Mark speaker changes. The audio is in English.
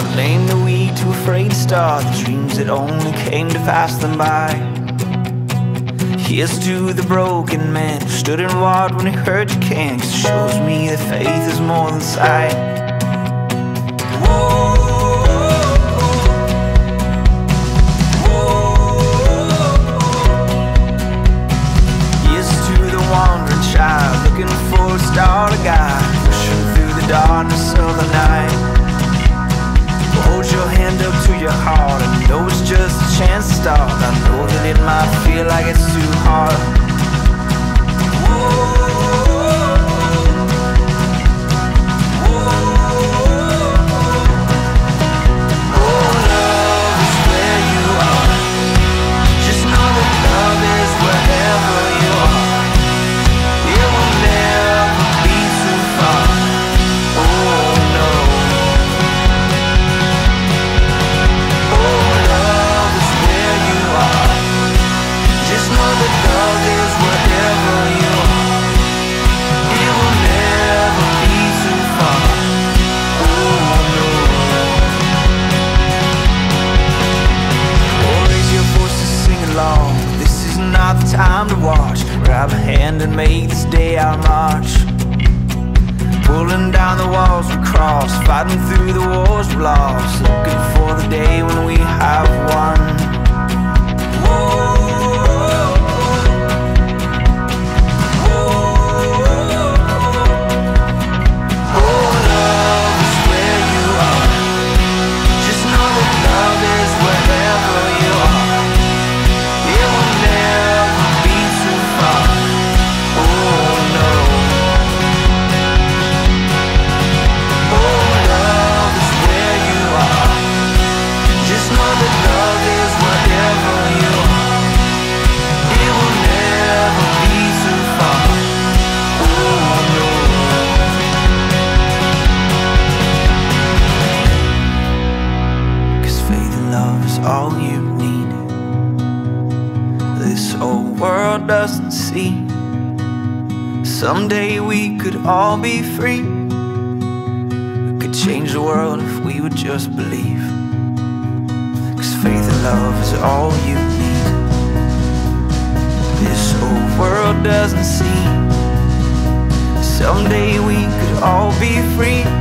Speaker 1: far, the the weak, too afraid to start. The dreams that only came to pass them by. Here's to the broken man who stood and watched when he heard you can. Cause it shows me that faith is more than sight. Make this day our march. Pulling down the walls we cross, fighting through the wars we lost. Looking for the day doesn't see. Someday we could all be free. We could change the world if we would just believe. Cause faith and love is all you need. This whole world doesn't see. Someday we could all be free.